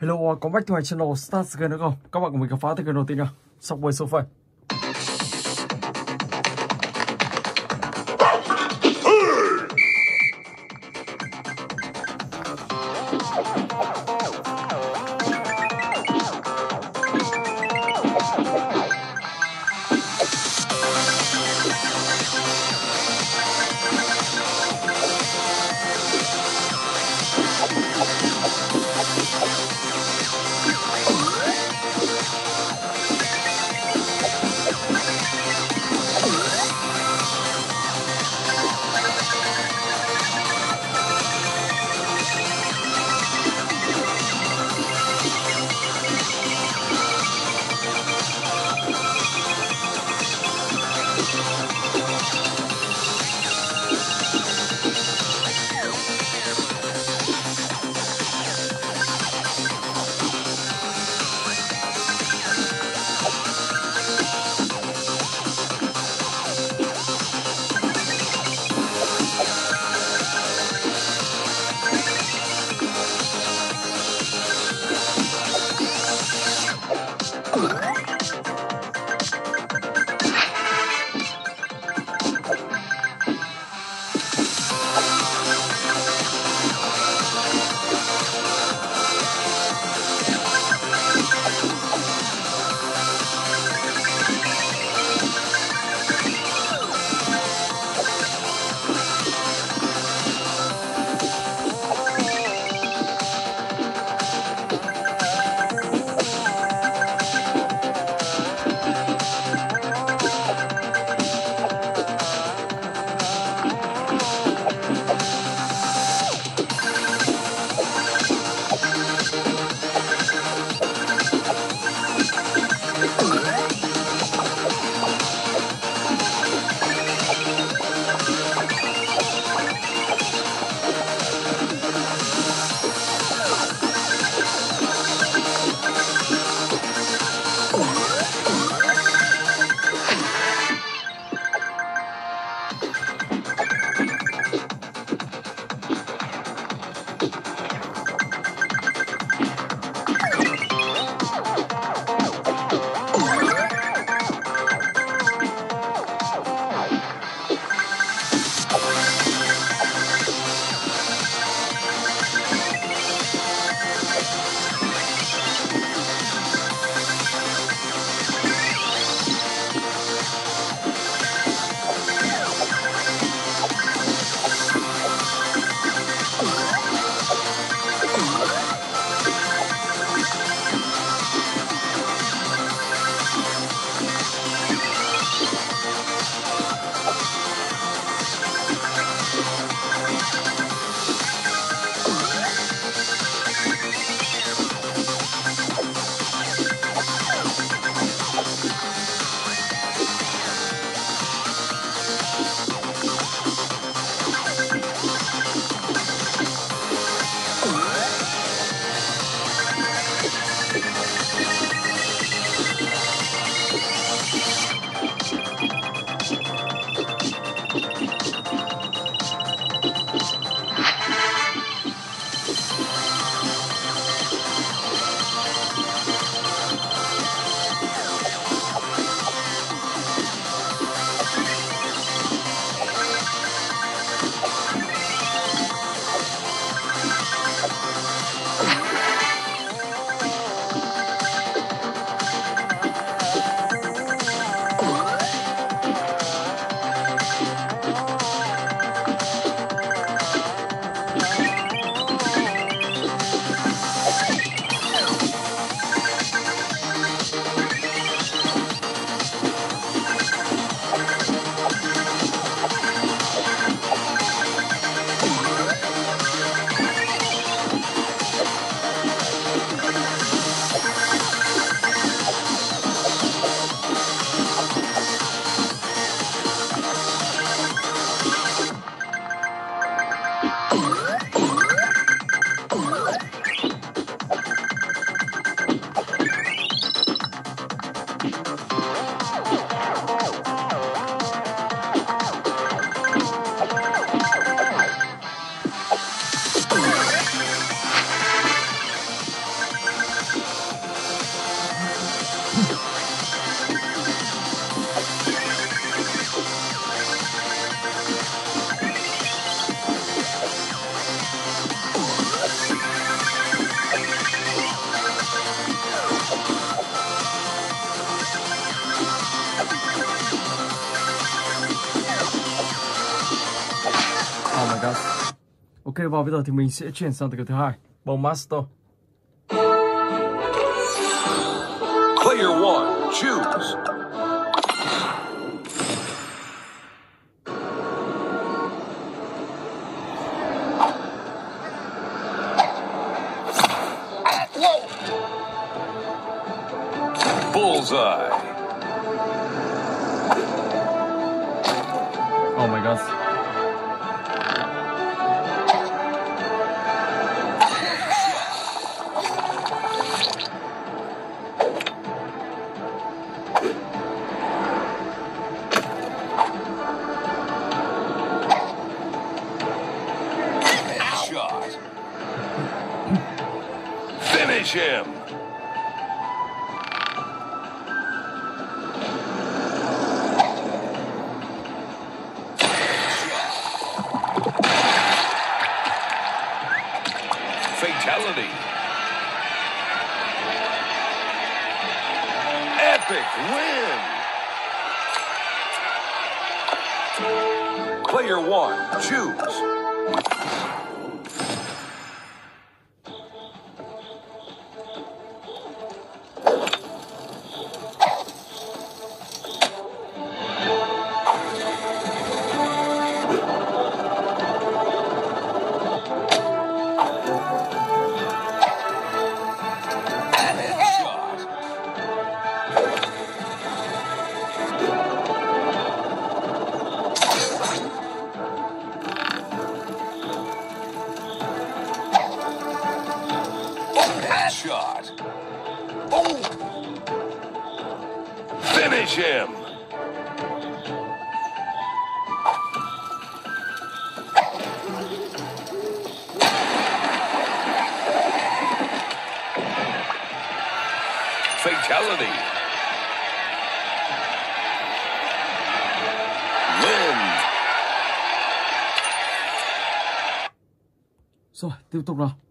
Hello, có back to my channel Start Game nữa không? Các bạn cùng mình khám phá từ kênh đầu tiên nha. Subway Surfer. Và bây giờ thì mình sẽ chuyển sang từ thứ hai, Master. Player one, choose. Bullseye. Oh my god. Shot. Oh. Finish him. Fatality. Rồi, tiếp tục nào.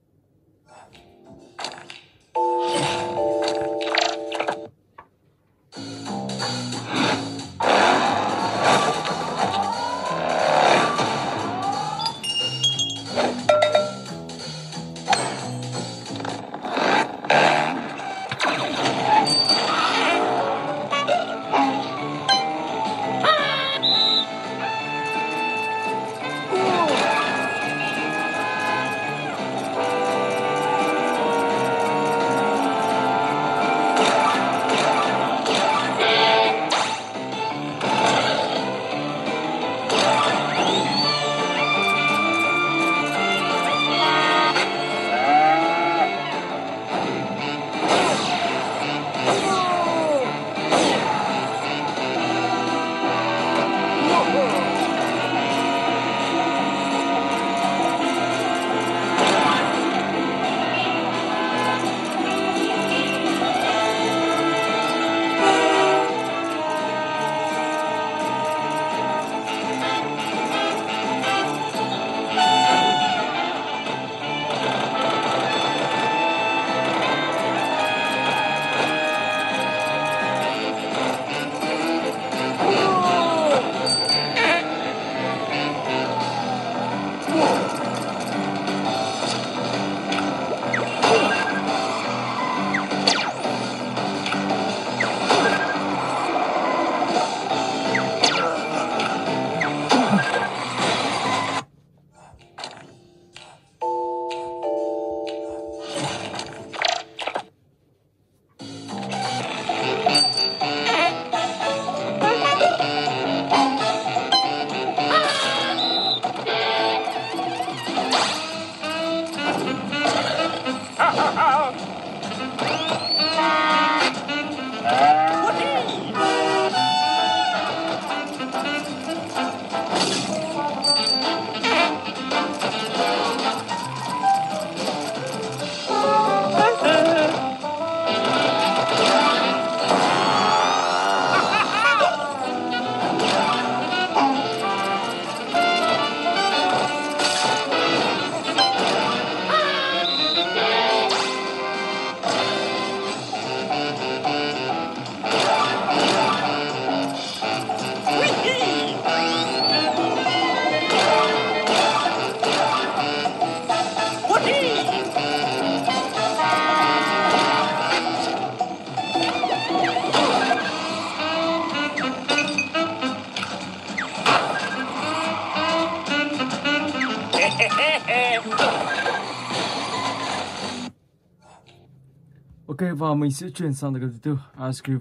mình sẽ chuyển sang tập thứ tư Ice Cream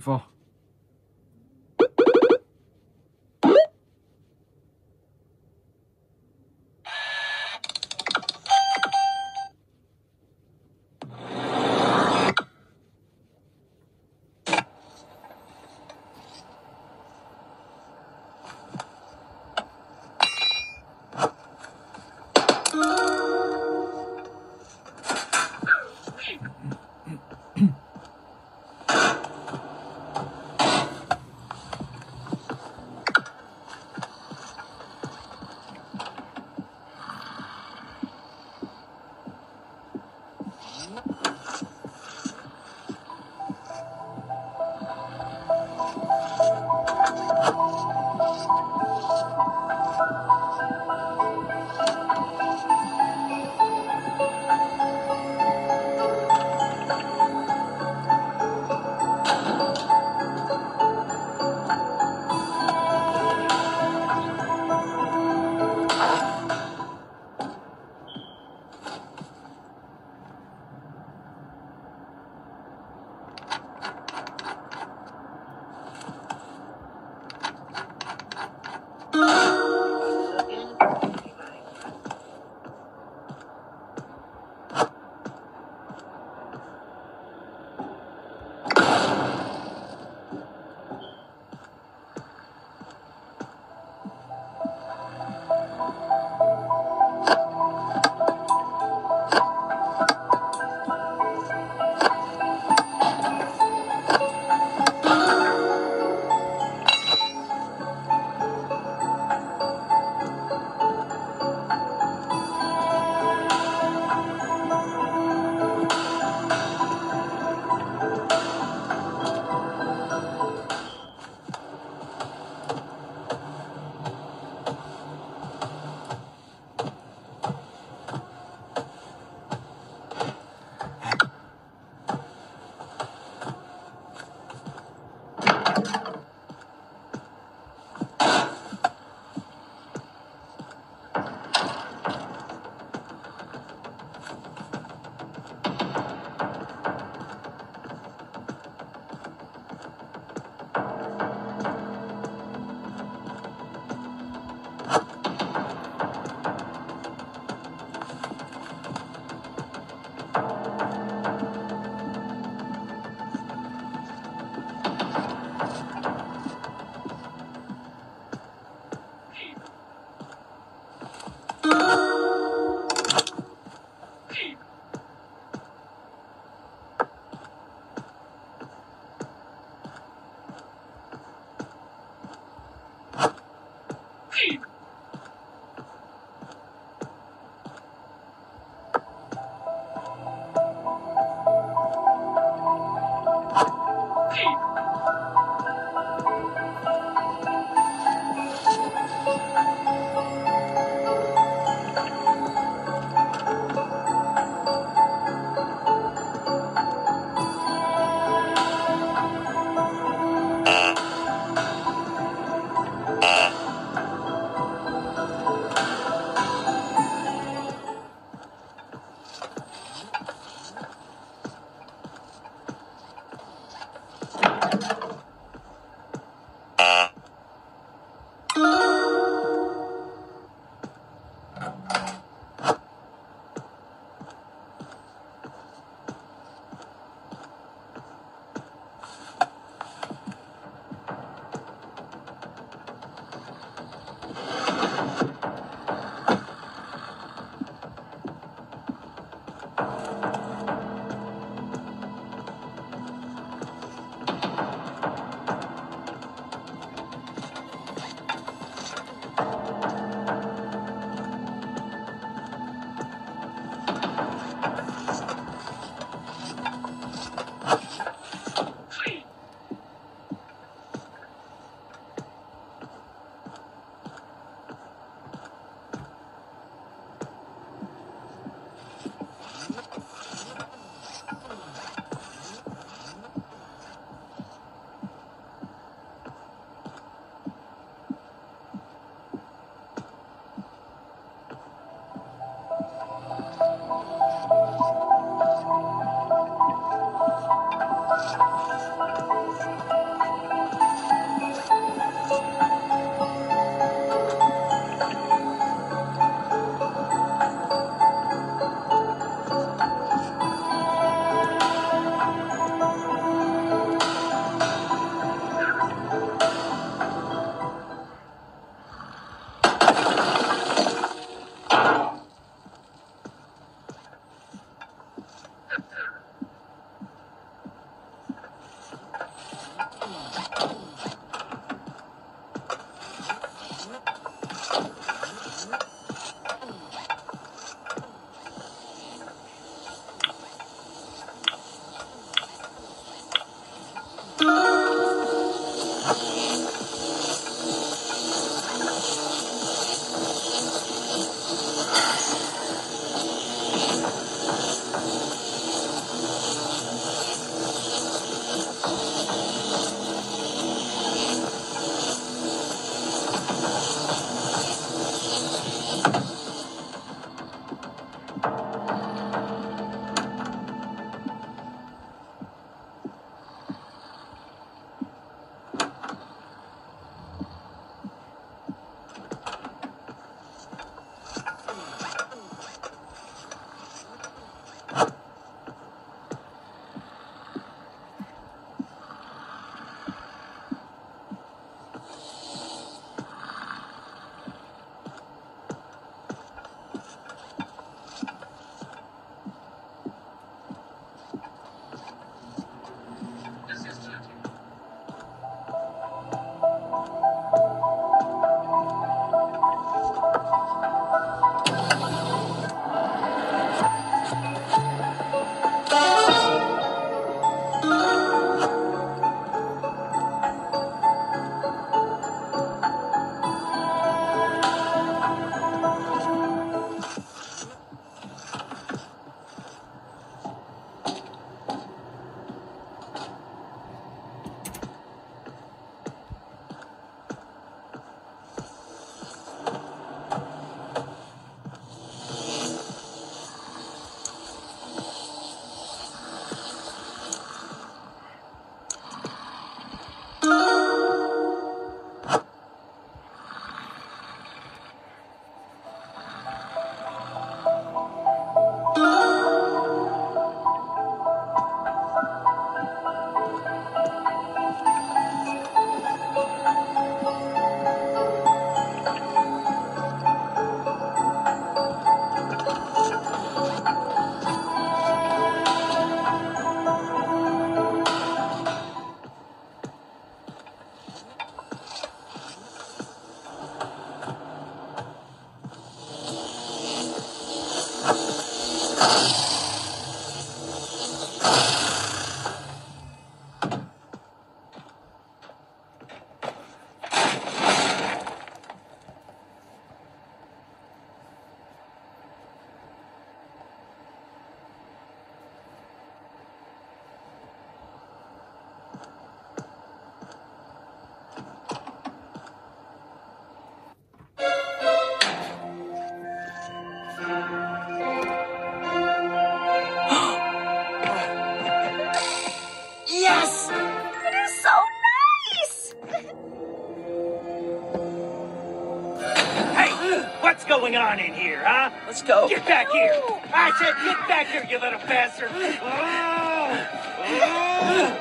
going on in here, huh? Let's go. Get back here! I said get back here, you little bastard! Oh, oh.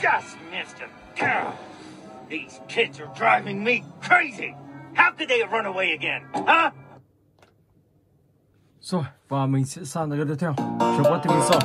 Just missed him. These kids are driving me crazy! How could they have run away again, huh? Rồi, và mình sẽ sang tới tiếp theo. Chuyển qua tình hình sau.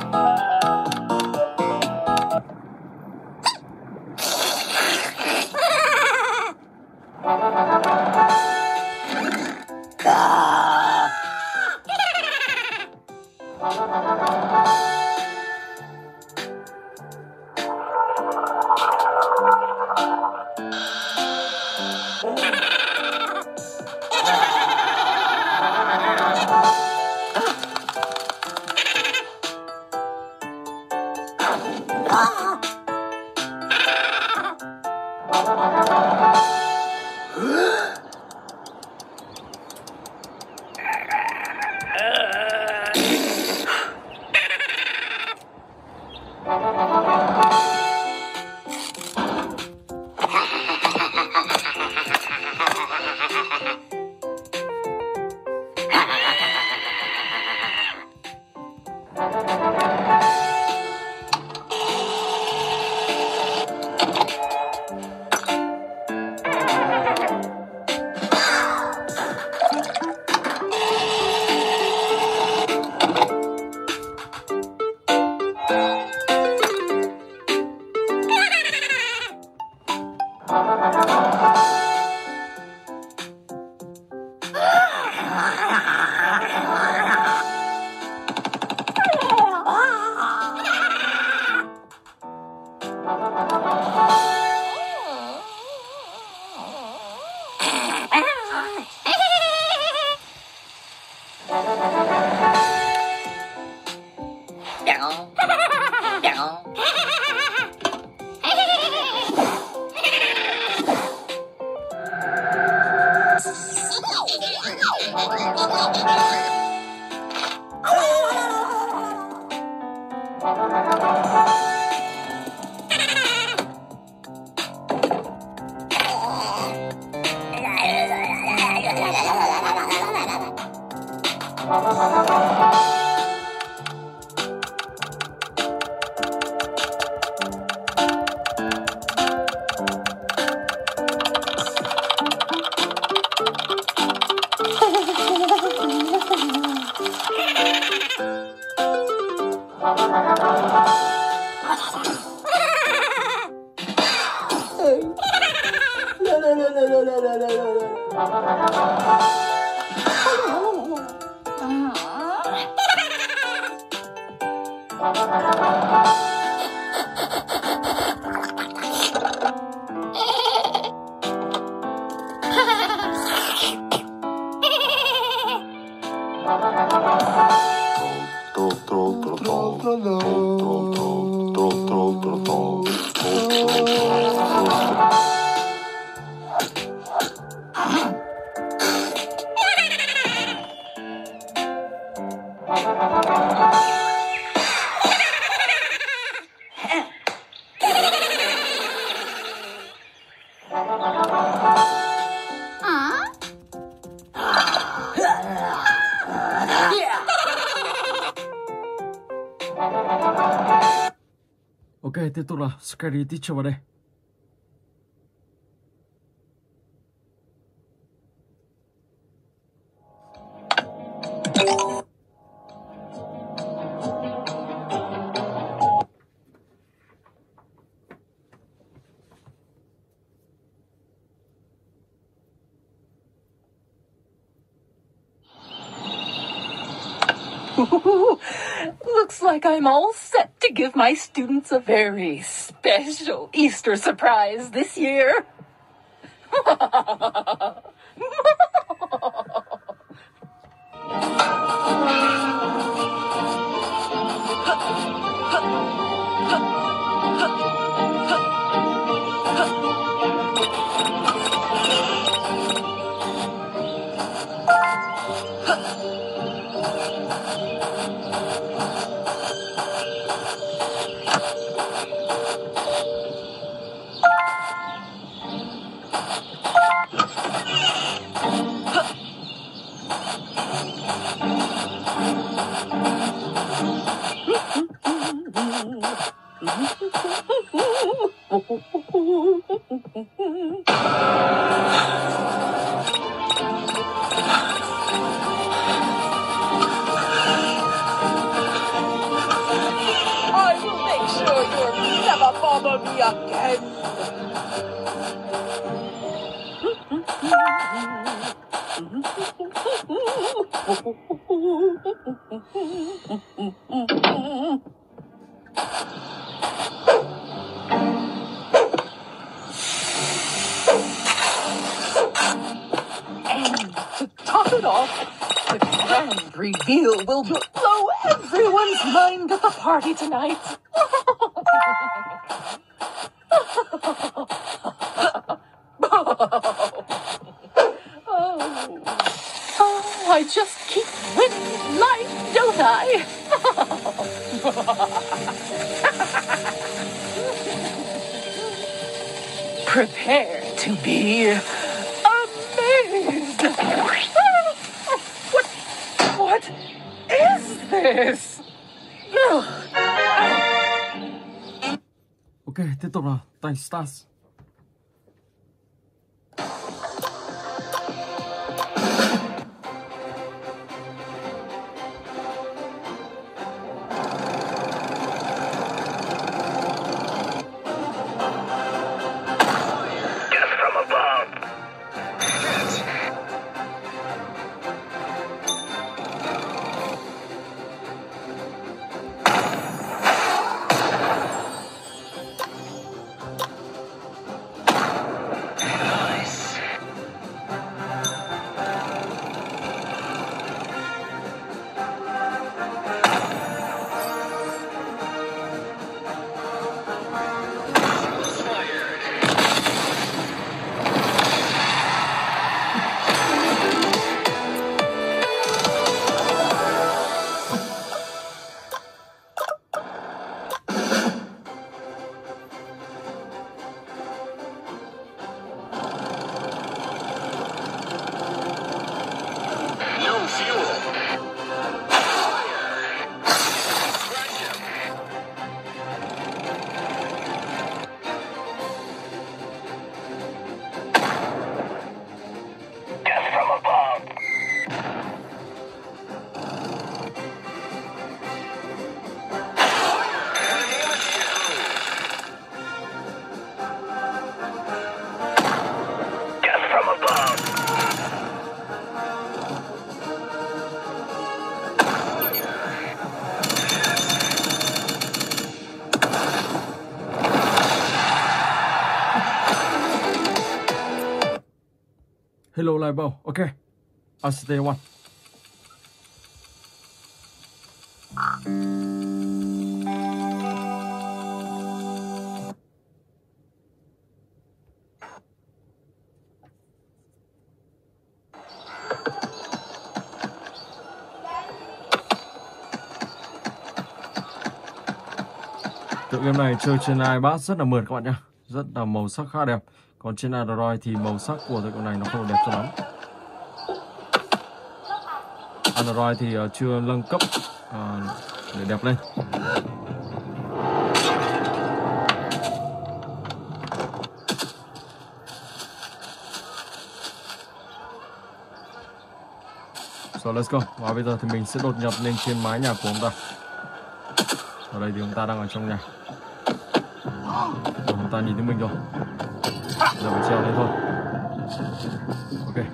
Oh. Oh. Oh. Đây. Looks like I'm all set give my students a very special Easter surprise this year. party tonight. oh. oh, I just keep winning life, don't I? Prepare to be amazed. What? What is this? Ok, tiếp tục nào, tay Stars. Hello Libo. Ok. I'll stay one. Tựa game này chơi trên iPad rất là mượt các bạn nhé Rất là màu sắc khá đẹp còn trên Android thì màu sắc của tựa game này nó không đẹp cho lắm. Android thì ờ, chưa nâng cấp ờ, để đẹp lên. So, let's go. Và bây giờ thì mình sẽ đột nhập lên trên mái nhà của ông ta. Ở đây thì ông ta đang ở trong nhà. Ông ta nhìn thấy mình rồi. Giờ phải treo thế thôi. Ok.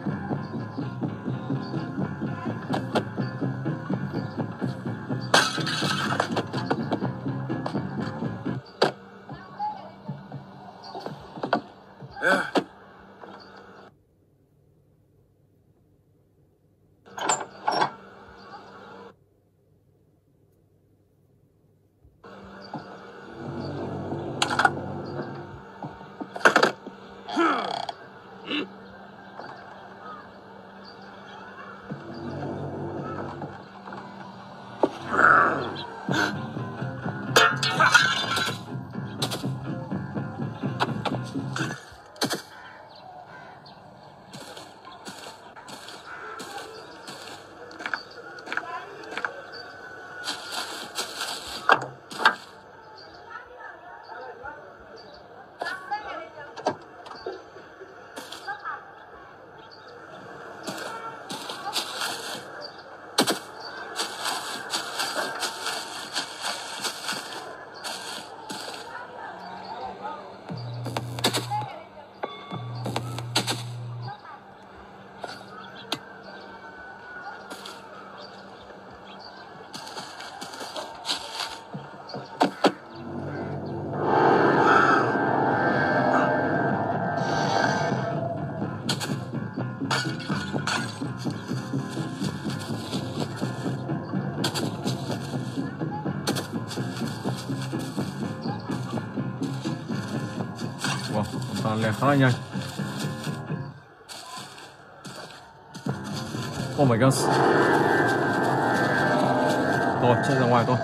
好了，你看。Oh my god！多，现在我外多。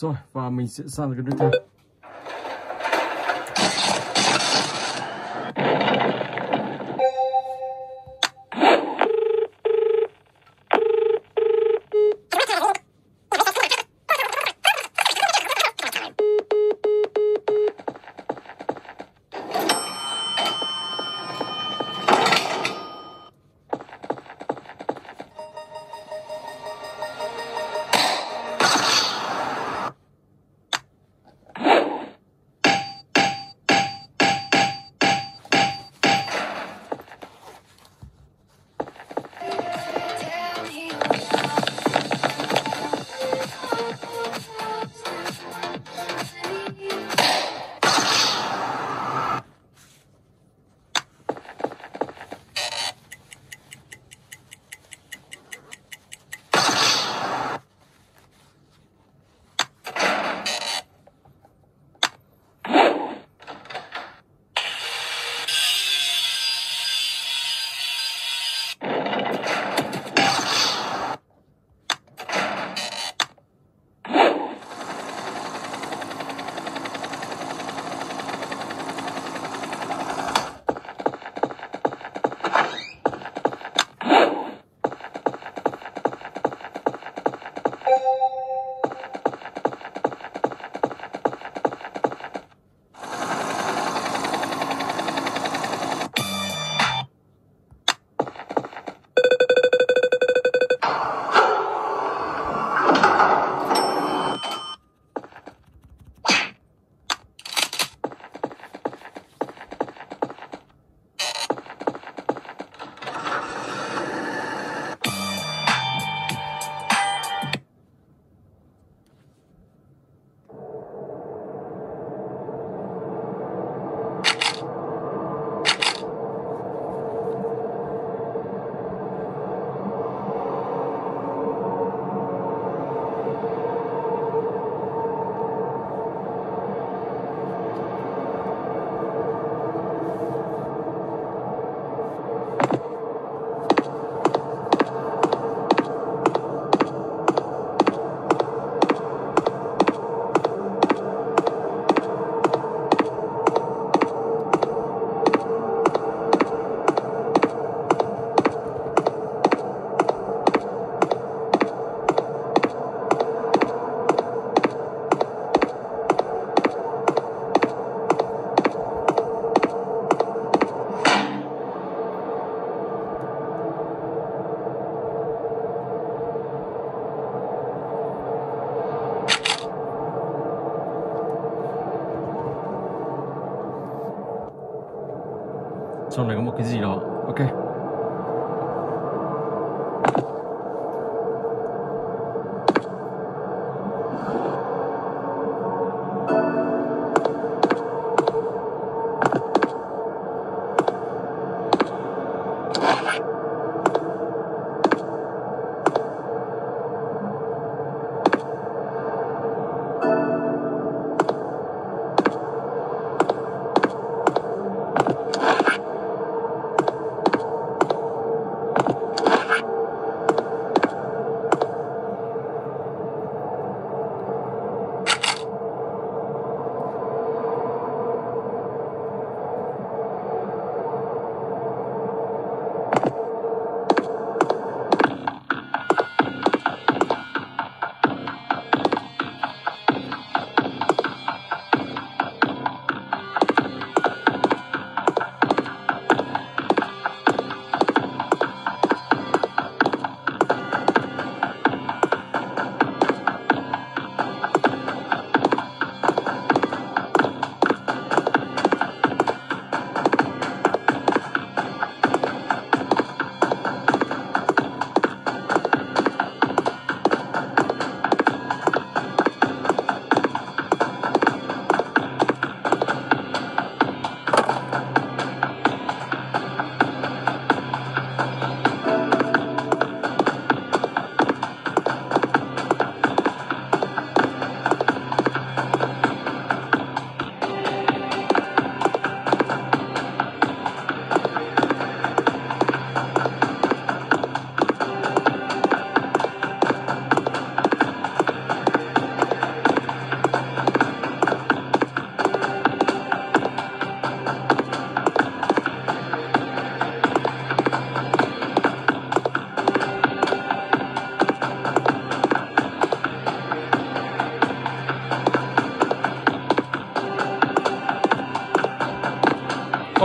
Rồi và mình sẽ sang cái nước theo.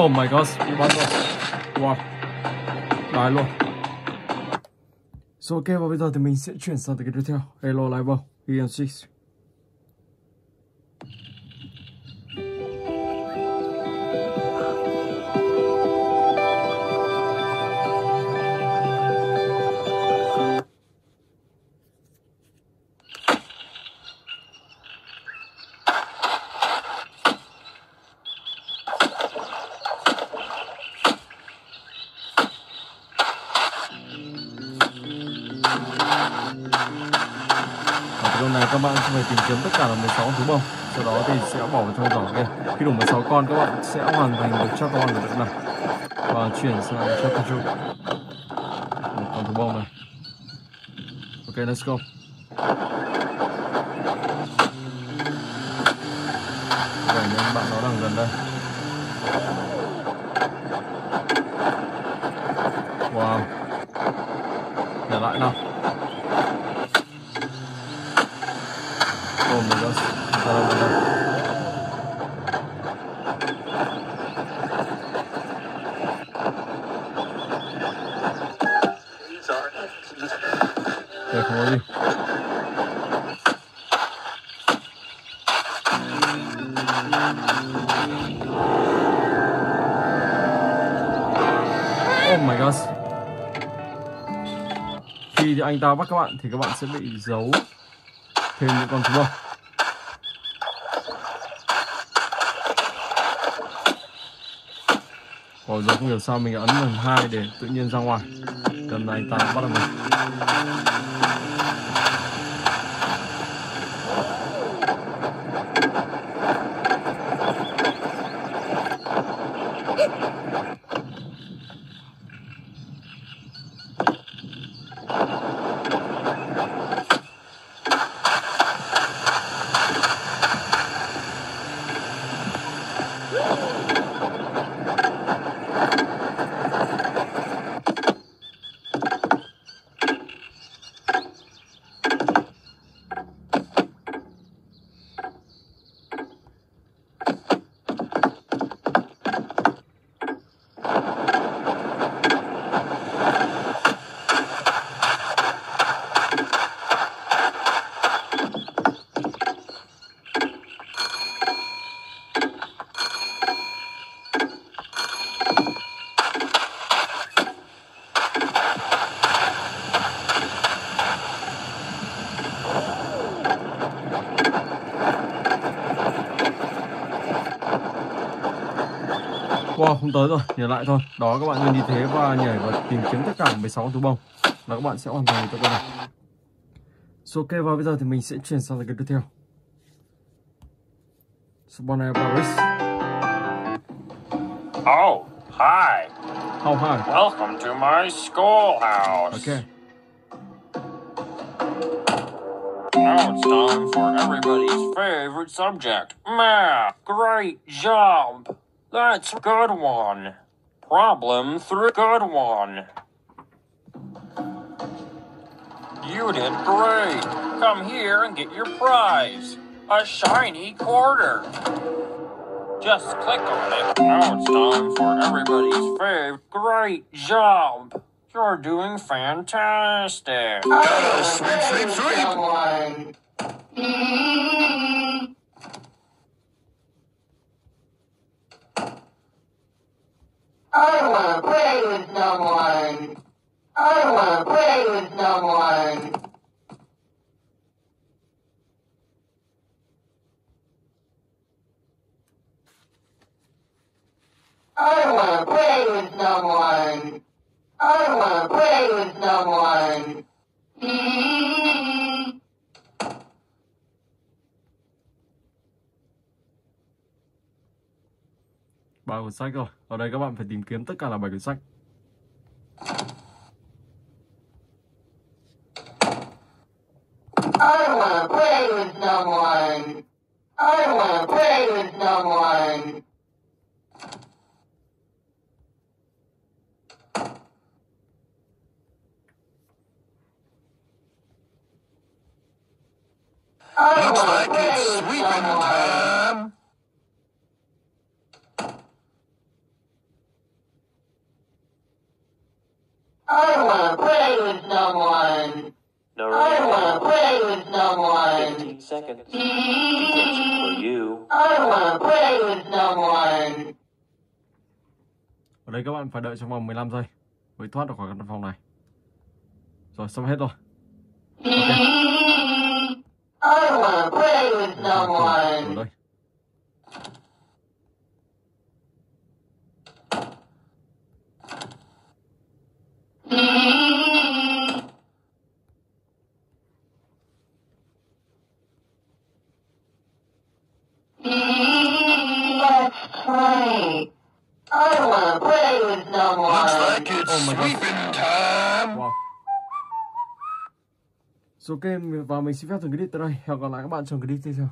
Oh my god, bắt rồi. Wow. Đái luôn. So, ok, và bây giờ thì mình sẽ chuyển sang tới cái tiếp theo. Halo Live Bow, EM6. Người tìm kiếm tất cả là 16 con thú bông. Sau đó thì sẽ bỏ vào trong giỏ kia Khi đủ 16 con, các bạn sẽ hoàn thành được cho con của tượng này Và chuyển sang cho Pikachu Một con thú bông này. Ok, let's go. Vậy những bạn nó đang gần đây. Anh ta bắt các bạn thì các bạn sẽ bị giấu thêm những con thú bông. Ôi rồi không hiểu sao mình ấn lần hai để tự nhiên ra ngoài Lần này anh ta bắt được mình Wow, không tới rồi, nhảy lại thôi Đó các bạn nên như thế và nhảy và tìm kiếm tất cả 16 con thú bông Là các bạn sẽ hoàn thành được con này So, ok, và bây giờ thì mình sẽ chuyển sang cái tiếp theo Spawn Paris Oh, hi. How high? Welcome to my schoolhouse. Ok Now it's time for everybody's favorite subject math. Great job. That's a good one. Problem three. Good one. You did great. Come here and get your prize a shiny quarter. Just click on it. Now it's time for everybody's favorite. Great job. You're doing fantastic. Sweep, sweep, sweep. I don't want to play with someone. I don't want to play with someone. I don't want to play with someone. I don't want to play with someone. ba cuốn sách rồi Ở đây các bạn phải tìm kiếm tất cả là bảy cuốn sách I wanna play with someone. I wanna play with someone. I Looks wanna like play it's with sweeping someone. time. I wanna play with someone. No, I wanna play with someone. 15 seconds. For you. I wanna play with someone. Ở đây các bạn phải đợi trong vòng 15 giây mới thoát được khỏi căn phòng này. Rồi xong hết rồi. Okay. I wanna play with someone. Rồi đây. Let's play. I wanna play with Looks someone. like it's Oh sweeping time. Wow. So, ok, và mình xin phép dừng clip tới đây. Hẹn gặp lại các bạn trong clip tiếp theo.